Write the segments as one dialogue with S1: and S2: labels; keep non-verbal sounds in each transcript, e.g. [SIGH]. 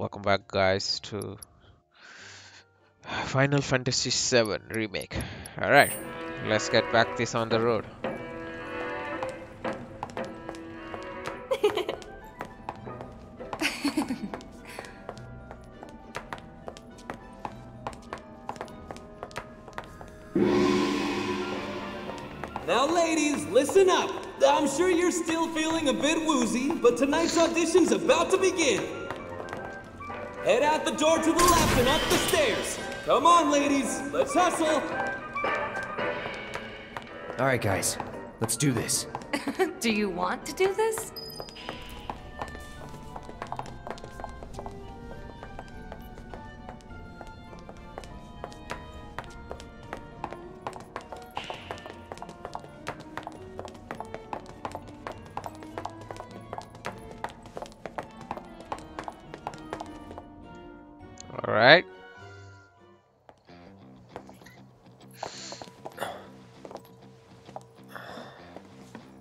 S1: welcome back guys to Final Fantasy VII Remake. Alright, let's get back this on the road.
S2: Now, ladies, listen up. I'm sure you're still feeling a bit woozy, but tonight's audition's about to begin. Head out the door to the left and up the stairs. Come on, ladies, let's hustle.
S3: All right, guys, let's do this. [LAUGHS]
S4: Do you want to do this?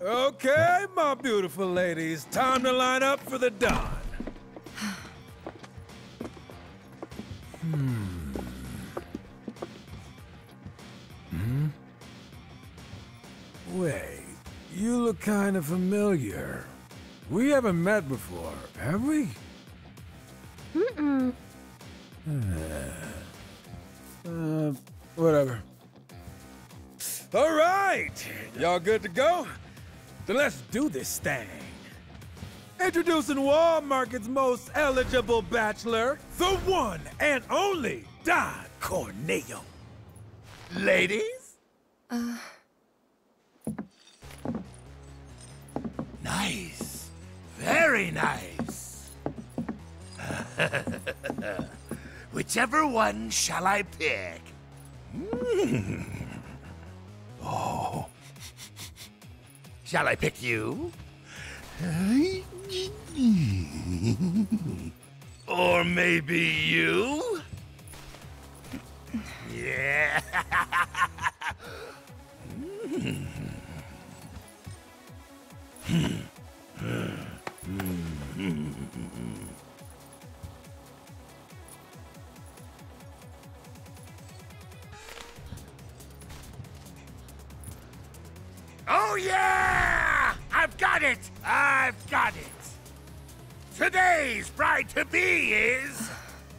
S5: Okay, my beautiful ladies, time to line up for the dawn. Hmm. Hmm? Wait, you look kind of familiar. We haven't met before, have we?
S6: Mm-mm.
S5: Uh, whatever. All right, y'all good to go? Then let's do this thing. Introducing Wall Market's most eligible bachelor, the one and only Don Corneo. Ladies?
S7: Nice. Very nice. [LAUGHS] Whichever one shall I pick? Hmm. Shall I pick you? [LAUGHS] Or maybe you? [LAUGHS] Yeah. [LAUGHS] to be is.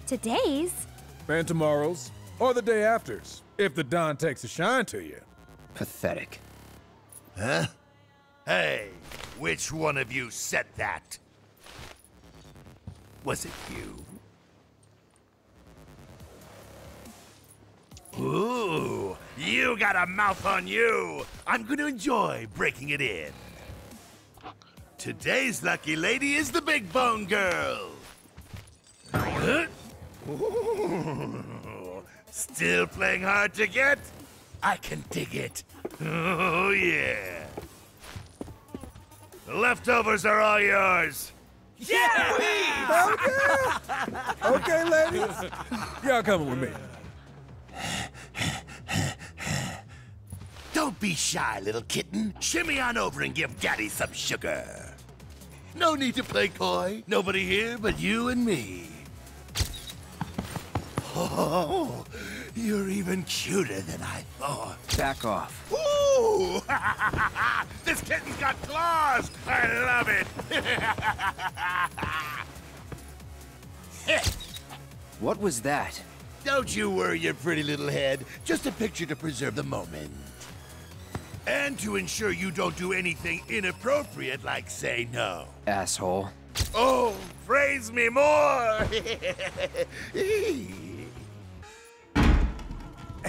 S6: Today's?
S5: And tomorrow's, or the day after's, if the Don takes a shine to you.
S3: Pathetic.
S7: Huh? Hey, which one of you said that? Was it you? Ooh, you got a mouth on you. I'm going to enjoy breaking it in. Today's lucky lady is the Big Bone Girl. Huh? [LAUGHS] Still playing hard to get? I can dig it. Oh, yeah. The leftovers are all yours.
S5: Yeah! okay, ladies. Y'all coming with me.
S7: Don't be shy, little kitten. Shimmy on over and give Daddy some sugar. No need to play coy. Nobody here but you and me. Oh, you're even cuter than I thought.
S3: Back off.
S7: Ooh! [LAUGHS] this kitten's got claws! I love it! [LAUGHS]
S3: What was that?
S7: Don't you worry your pretty little head. Just a picture to preserve the moment. And to ensure you don't do anything inappropriate like say no.
S3: Asshole.
S7: Oh, praise me more! [LAUGHS]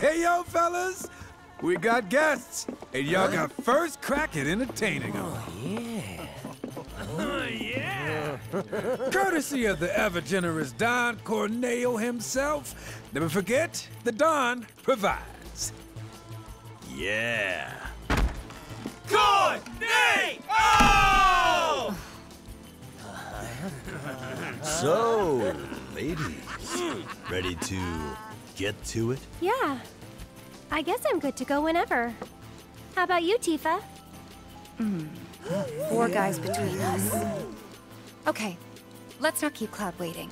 S5: Hey, yo, fellas. We got guests, and y'all got first crack at entertaining them. Oh, [LAUGHS] oh, yeah. Courtesy of the ever-generous Don Corneo himself. Never forget, the Don provides. Yeah. Corneo! [LAUGHS]
S8: So, ladies, ready to get to it?
S6: Yeah. I guess I'm good to go whenever. How about you, Tifa? Hmm.
S4: Four guys between us. Okay, let's not keep Cloud waiting.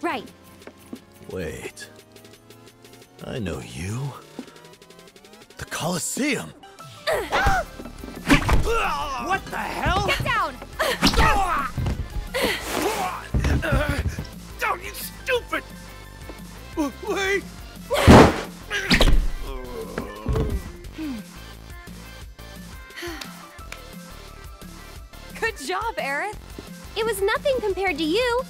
S6: Right.
S8: Wait. I know you. The Colosseum! [GASPS]
S2: What the hell?
S6: Get down! [LAUGHS]
S7: Don't you stupid!
S5: Wait!
S4: Good job, Aerith.
S6: It was nothing compared to you.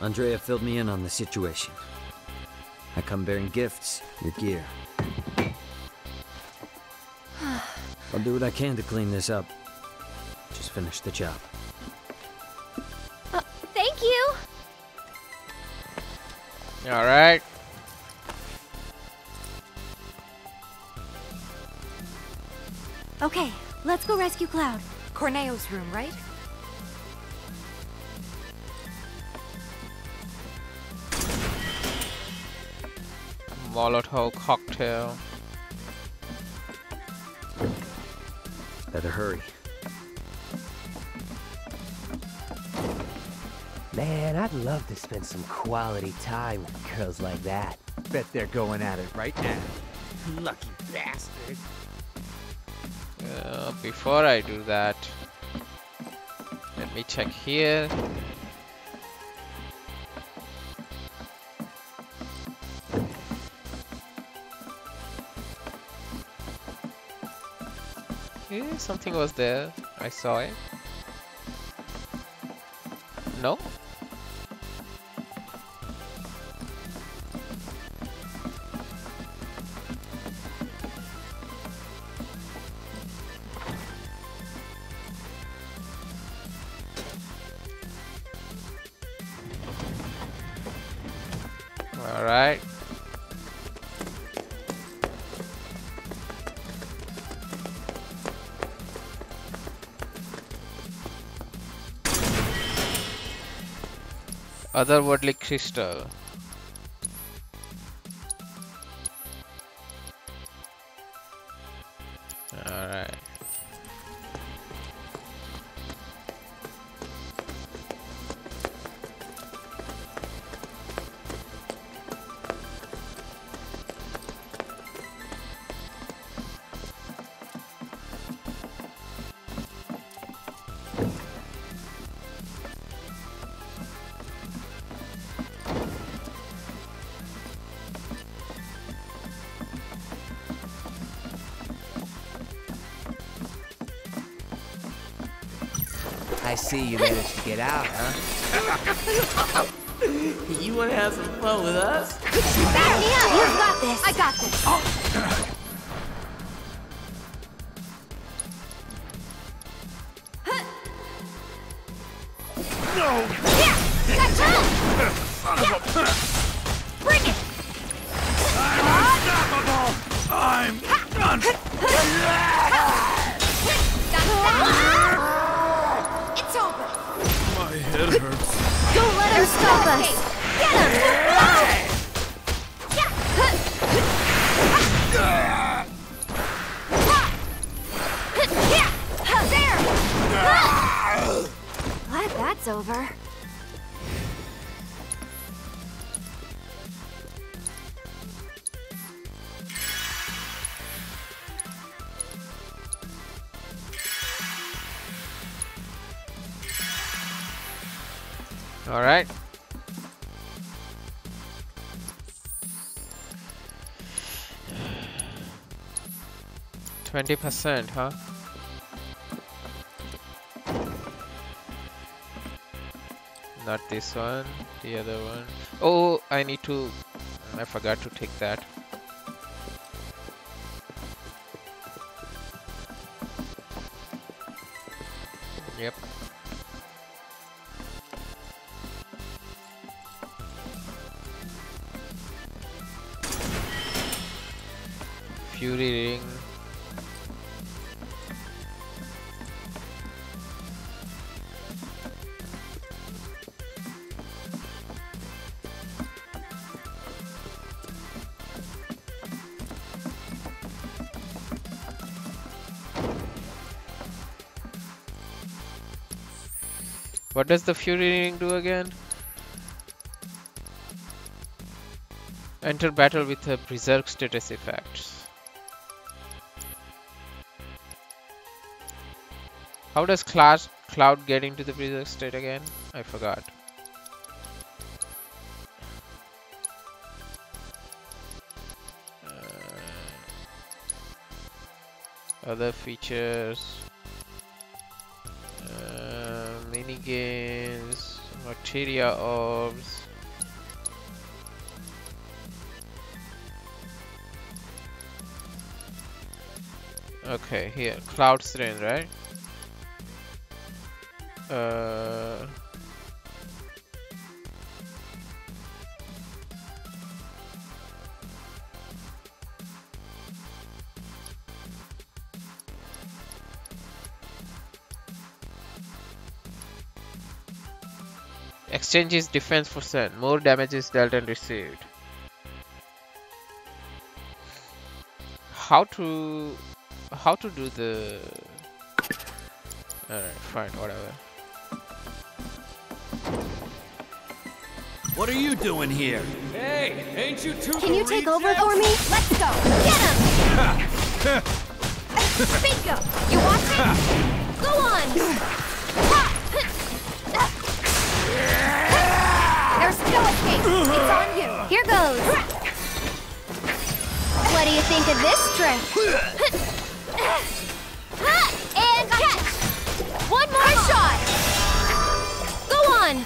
S9: Andrea filled me in on the situation. I come bearing gifts, your gear. I'll do what I can to clean this up. Just finish the job.
S6: Uh, thank you.
S1: All right.
S6: Okay, let's go rescue Cloud.
S4: Corneo's room, right?
S1: Molotov cocktail.
S9: Better hurry.
S10: Man, I'd love to spend some quality time with girls like that. Bet they're going at it right now. Lucky bastard.
S1: Uh, before I do that, let me check here. Something was there. I saw it. No? Otherworldly crystal. Alright.
S10: I see you managed to get out, huh? [LAUGHS]
S2: You wanna have some fun with us?
S6: Back me up! You've got this! I got this!
S5: Oh. Hurts.
S6: Don't let him stop us! Get him! Glad that's over.
S1: 20%, huh? Not this one, the other one. Oh, I need to... I forgot to take that. Yep. Fury ring. What does the Fury Ring do again? Enter battle with a Berserk status effect. How does class Cloud get into the Berserk state again? I forgot. Uh, other features uh, mini materia orbs okay here cloud strain right? Uh Exchanges defense for percent. More damage is dealt and received. How to how to do the Alright, fine, whatever.
S7: What are you doing here?
S2: Hey, ain't you two
S6: Can you take over
S2: yet?
S6: for me? Let's go. Get him! [LAUGHS] Bingo! You watching? [LAUGHS] Go on! No escape. It's on you. Here goes. What do you think of this trick? And catch! One more shot! Go on!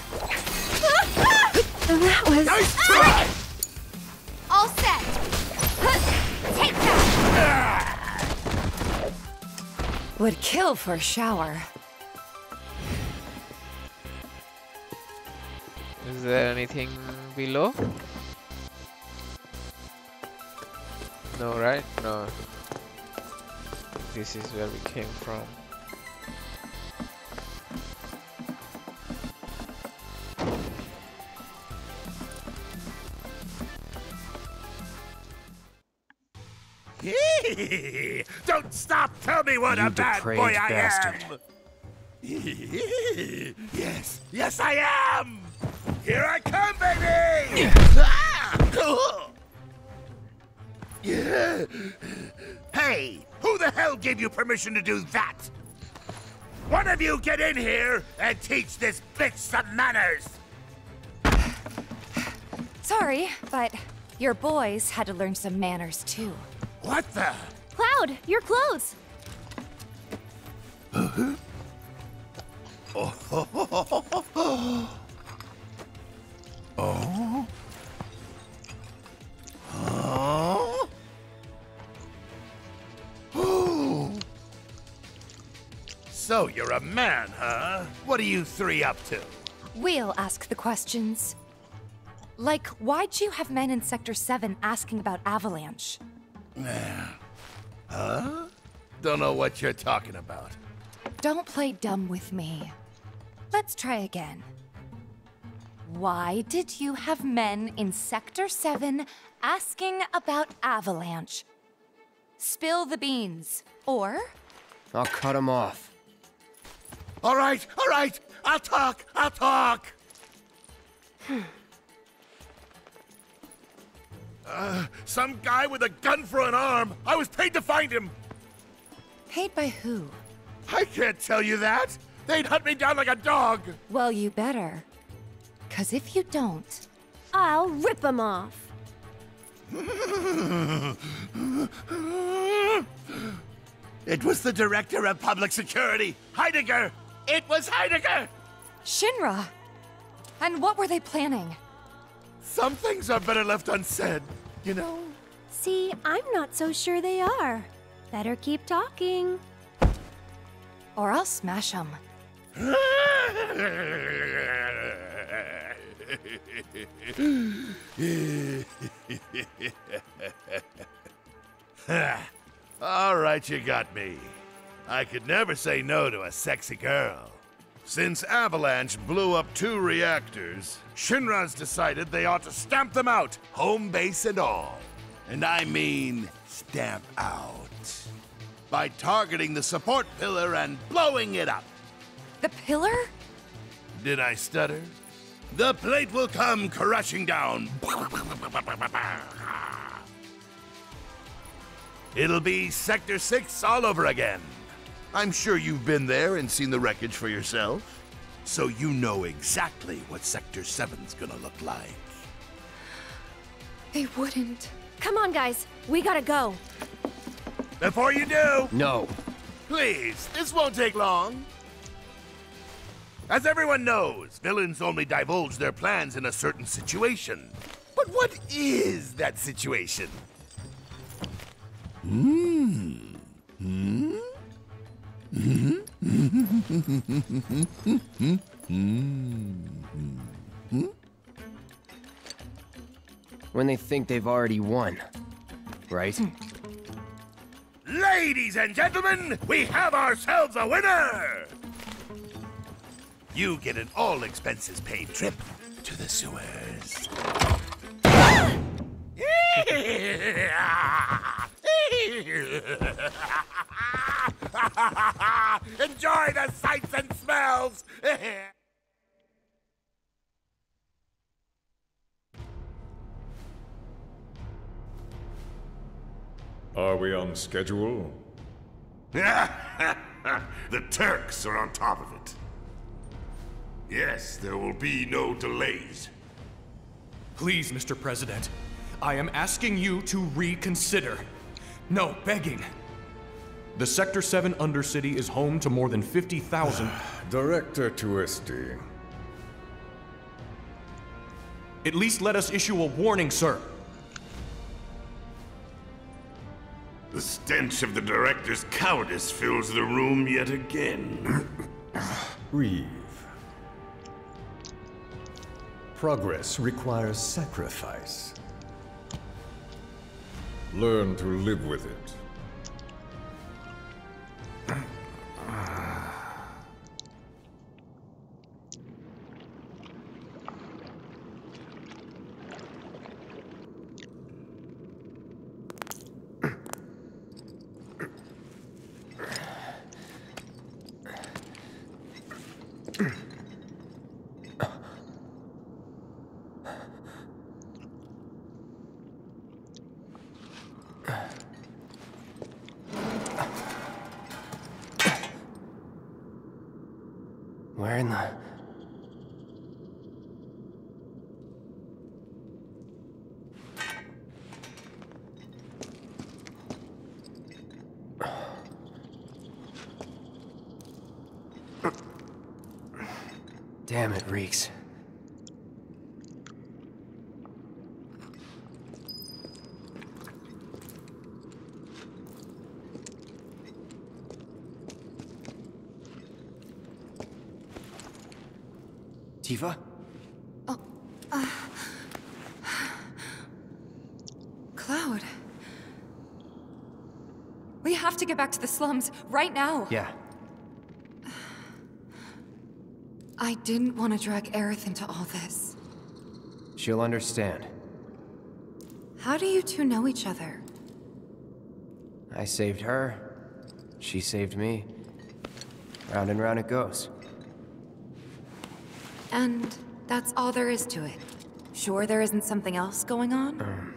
S6: That was...
S7: Nice try!
S6: All set! Take that!
S4: Would kill for a shower.
S1: There anything below? No, right? No. This is where we came from. [LAUGHS]
S7: Don't stop! Tell me what
S3: You
S7: a bad
S3: depraved
S7: boy I
S3: bastard.
S7: am! [LAUGHS] yes, yes I am! Here I come, baby! Hey, who the hell gave you permission to do that? One of you get in here and teach this bitch some manners!
S4: Sorry, but your boys had to learn some manners too.
S7: What the?
S6: Cloud, your clothes.
S7: Oh? Oh? Oh. So you're a man, huh? What are you three up to?
S4: We'll ask the questions. Like, why'd you have men in Sector 7 asking about Avalanche?
S7: Huh? Don't know what you're talking about.
S4: Don't play dumb with me. Let's try again. Why did you have men in Sector 7 asking about Avalanche? Spill the beans. Or,
S3: I'll cut him off.
S7: All right, all right. I'll talk. I'll talk. [SIGHS] uh, some guy with a gun for an arm. I was paid to find him.
S4: paid by who?
S7: I can't tell you that. They'd hunt me down like a dog.
S4: Well, you better. Cause if you don't,
S6: I'll rip him off.
S7: It was the director of public security, Heidegger. It was Heidegger.
S4: Shinra! And what were they planning?
S7: Some things are better left unsaid, you know.
S6: See, I'm not so sure they are. Better keep talking.
S4: Or I'll smash them. [LAUGHS] [LAUGHS]
S7: All right, you got me. I could never say no to a sexy girl. Since Avalanche blew up two reactors, Shinra's decided they ought to stamp them out, home base and all. And I mean stamp out. By targeting the support pillar and blowing it up.
S4: The pillar?
S7: Did I stutter? The plate will come crashing down. It'll be Sector 6 all over again. I'm sure you've been there and seen the wreckage for yourself. So you know exactly what Sector 7's gonna look like.
S6: They wouldn't. Come on, guys. We gotta go.
S7: Before you do,
S3: No.
S7: please, this won't take long. As everyone knows, villains only divulge their plans in a certain situation. But what is that situation? Hmm. Hmm?
S3: When they think they've already won. Right?
S7: Ladies and gentlemen, we have ourselves a winner! You get an all expenses paid trip to the sewers. [LAUGHS] Enjoy the sights and smells!
S11: Are we on schedule? [LAUGHS]
S12: the Turks are on top of it. Yes, there will be no delays.
S13: Please, Mr. President, I am asking you to reconsider. No, begging. The Sector 7 Undercity is home to more than 50,000. [SIGHS]
S11: Director Tuesti.
S13: At least let us issue a warning, sir.
S12: The stench of the director's cowardice fills the room yet again. [COUGHS]
S11: Reeve. Progress requires sacrifice. Learn to live with it.
S3: Where in the... Damn, it reeks. Tifa?
S4: Oh, uh, Cloud. We have to get back to the slums right now.
S3: Yeah.
S4: I didn't want to drag Aerith into all this.
S3: She'll understand.
S4: How do you two know each other?
S3: I saved her. She saved me. Round and round it goes.
S4: And that's all there is to it. Sure there isn't something else going on? Uh,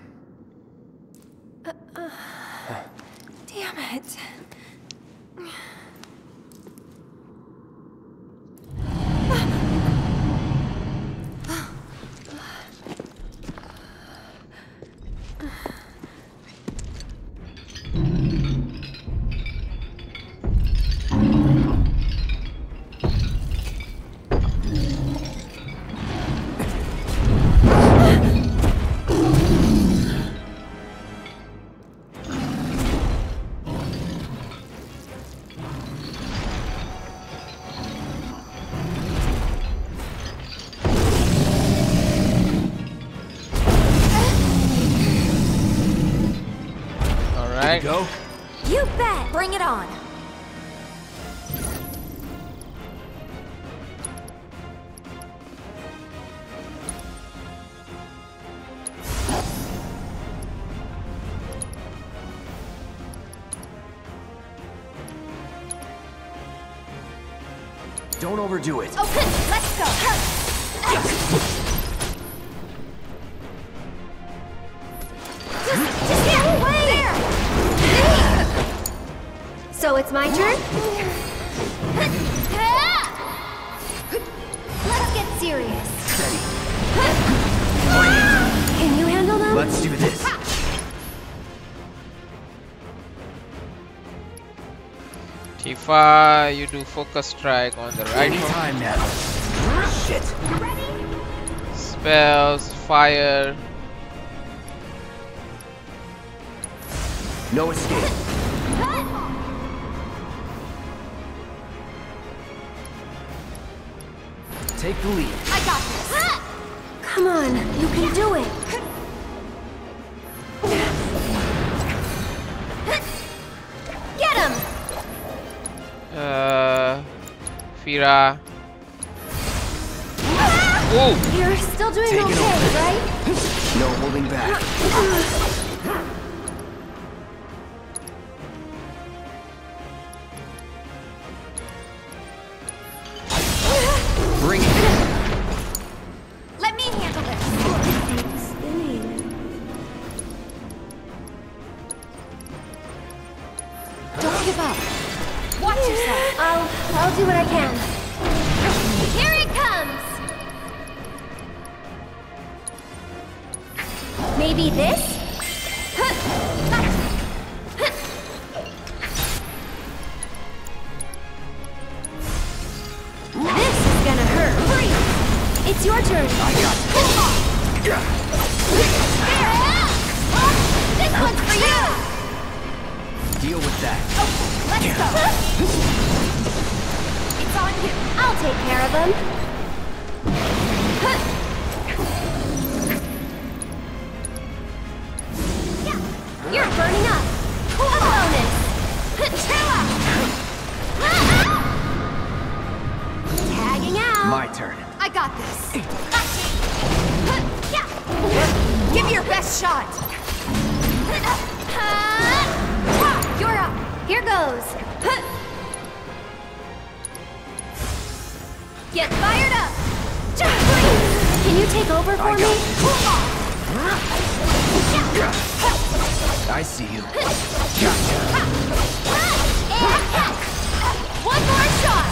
S1: right.
S13: Go.
S1: Tifa, you do focus strike on the right one.
S3: Time now. Shit.
S1: Spells, fire.
S3: No escape. Take the lead.
S6: I got this. Come on, you can do it. Get him!
S1: Uh, Fira. Ooh.
S6: You're still doing
S3: Take
S6: okay,
S3: over.
S6: right? [LAUGHS]
S3: No holding back. Bring it.
S6: Let me handle this. Don't give up. Watch yourself. I'll, I'll do what I can. Here it comes. Maybe this? This is gonna hurt. It's your turn. I got This one's for you.
S3: Deal with that.
S6: It's on you. I'll take care of. Yeah, You're burning up. Tagging out.
S3: My turn.
S6: I got this. Give me your best shot. You're up. Here goes. Get fired up. Can you take over for
S3: I
S6: me?
S3: got I see you.
S6: One more shot.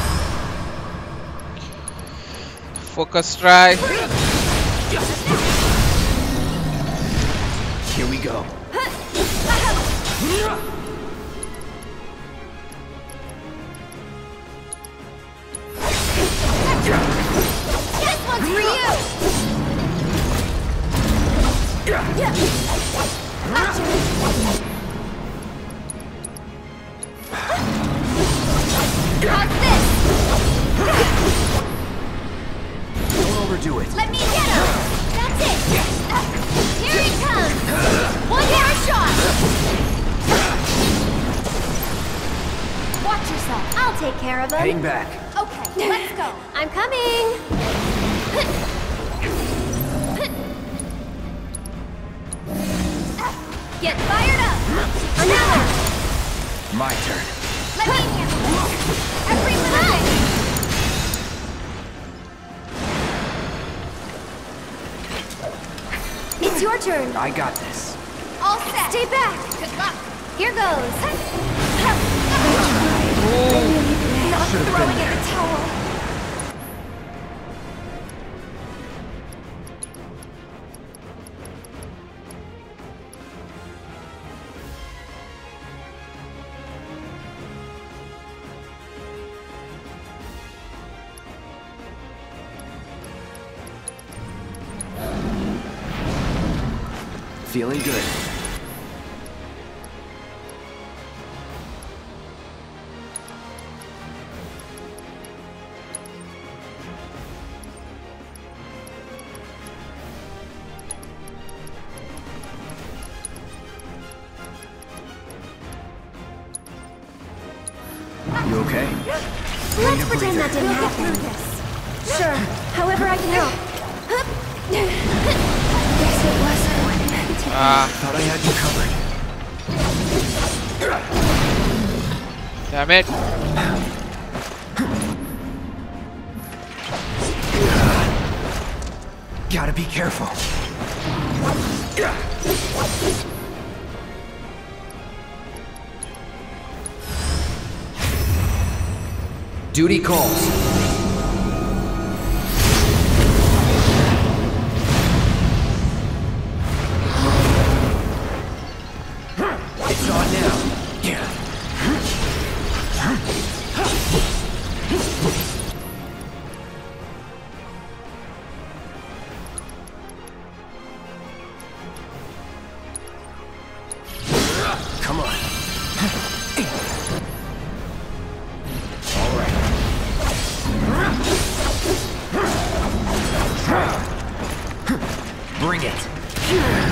S1: Focus strike.
S3: Here we go. Overdo it.
S6: Let me get him. That's it. Here he comes. One more shot. Watch yourself. I'll take care of him.
S3: Hang back.
S6: Okay, let's go. I'm coming. Get fired up. Another.
S3: My turn.
S6: Let me handle it. Every time. Your turn.
S3: I got this.
S6: All set. Stay back. Good luck. Here goes. Not
S3: Should've
S6: throwing in the towel.
S3: Feeling good. You okay?
S6: Let's pretend that didn't happen. Sure, however I can help. [LAUGHS]
S1: Ah.
S3: Thought I had you covered.
S1: Damn it.
S3: Gotta be careful. Duty calls. Bring it.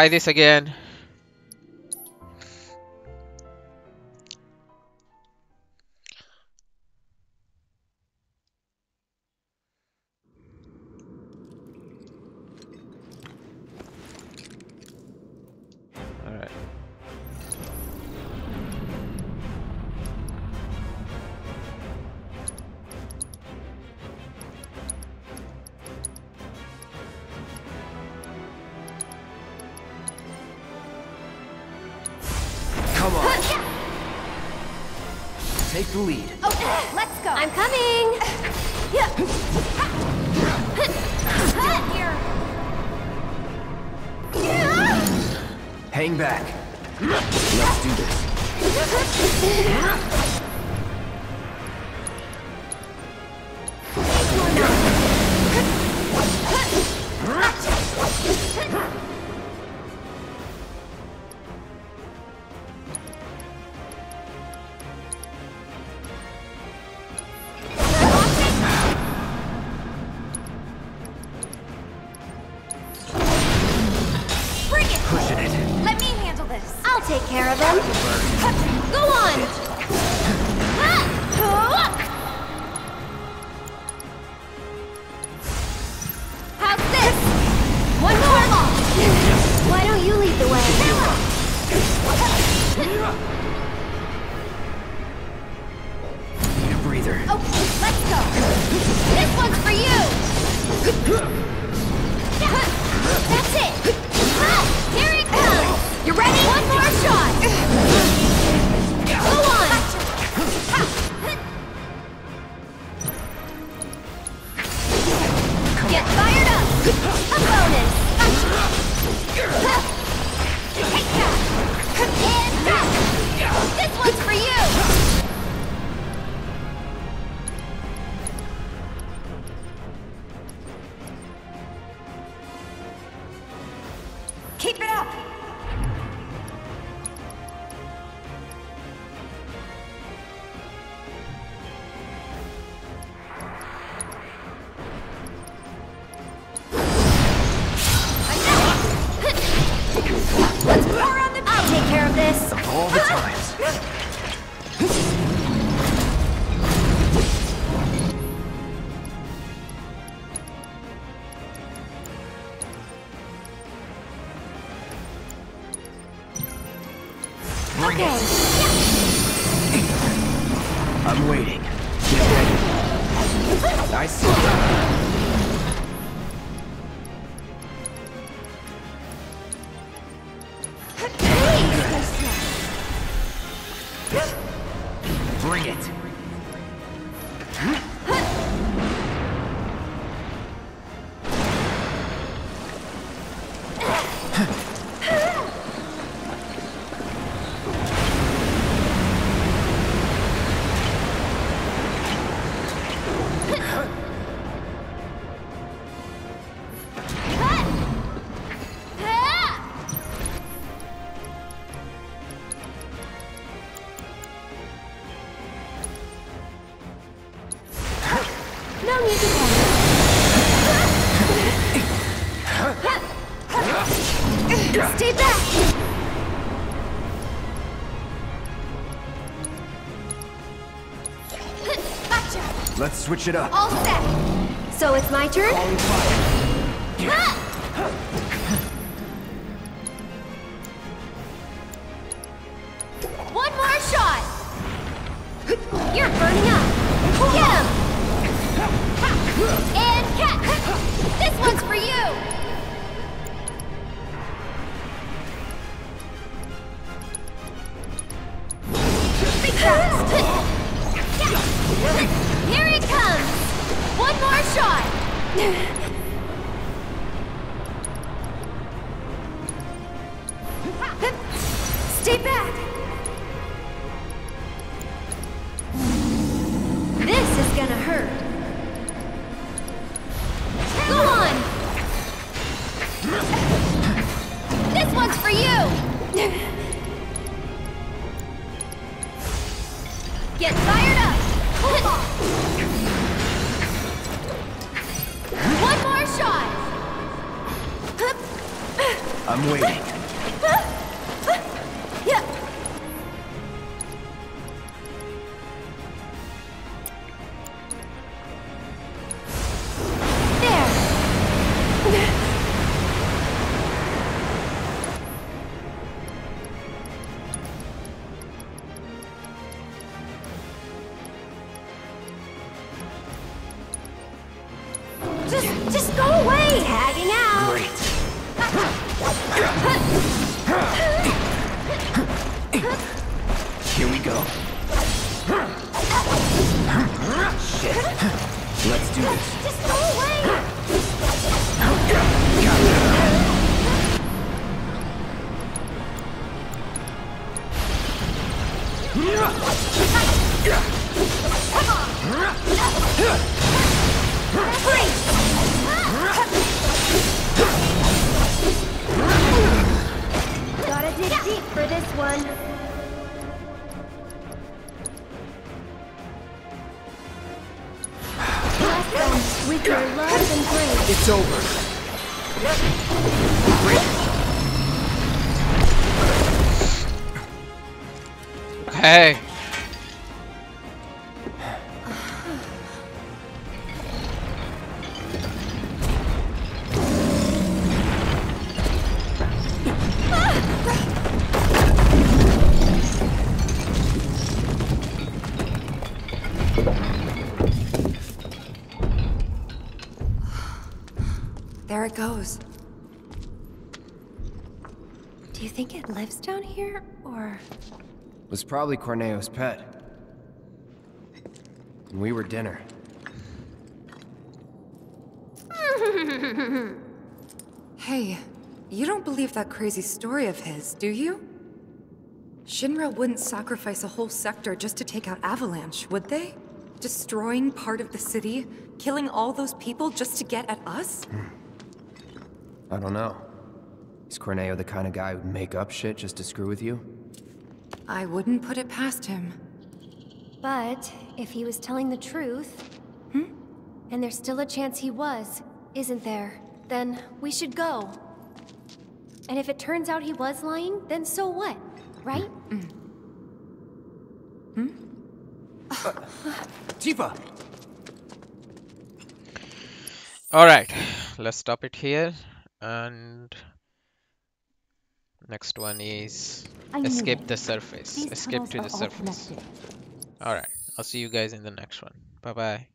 S1: try this again.
S3: take the lead.
S6: Okay, let's go. I'm coming.
S3: Hang back. Let's do this.
S6: That's it! Here it comes! You ready?
S3: all the time. Stay back! Let's switch it up.
S6: All set. So it's my turn? Gotta dig deep for this one. Bless them with your love and grace.
S3: It's over.
S1: Okay.
S4: There it goes.
S6: Do you think it lives down here, or...?
S3: Was probably Corneo's pet. And we were dinner. [LAUGHS]
S4: Hey, you don't believe that crazy story of his, do you? Shinra wouldn't sacrifice a whole sector just to take out Avalanche, would they? Destroying part of the city, killing all those people just to get at us? Hmm.
S3: I don't know. Is Corneo the kind of guy who'd make up shit just to screw with you?
S4: I wouldn't put it past him.
S6: But if he was telling the truth, hmm? and there's still a chance he was, isn't there? Then we should go. And if it turns out he was lying, then so what? Right? Hmm. Hmm.
S3: Tifa!
S1: Alright, let's stop it here. And next one is escape the surface. Escape to the surface. Alright, I'll see you guys in the next one. Bye bye.